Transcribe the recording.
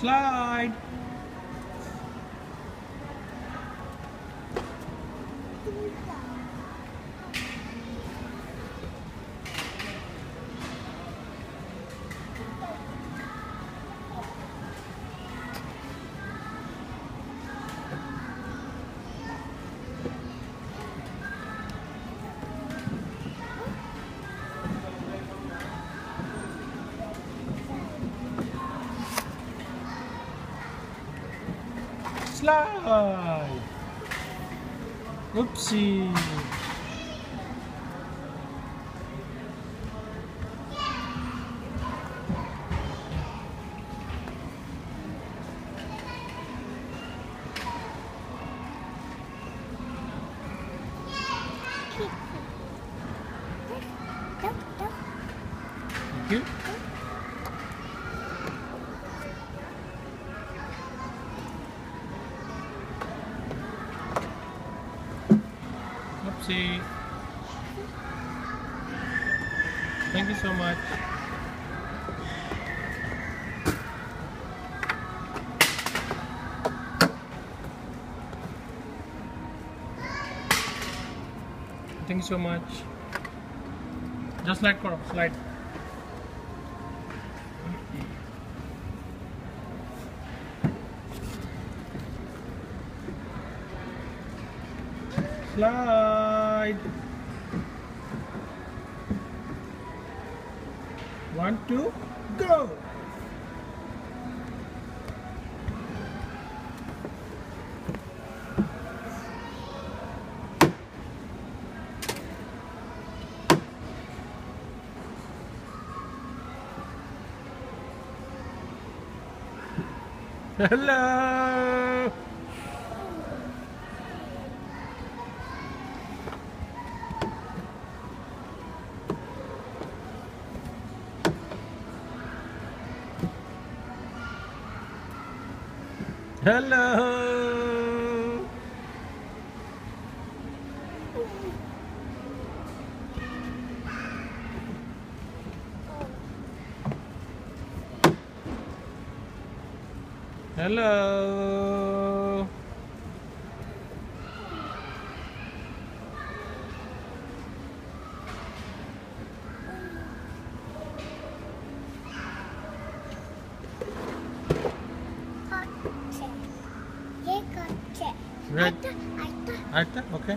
Slide. Slide. Oopsie. Thank you. Thank you so much. Thank you so much. Just like Koro, slide. Slide. One, two, go. Hello. Hello. Hello. Aita. Arta, okay.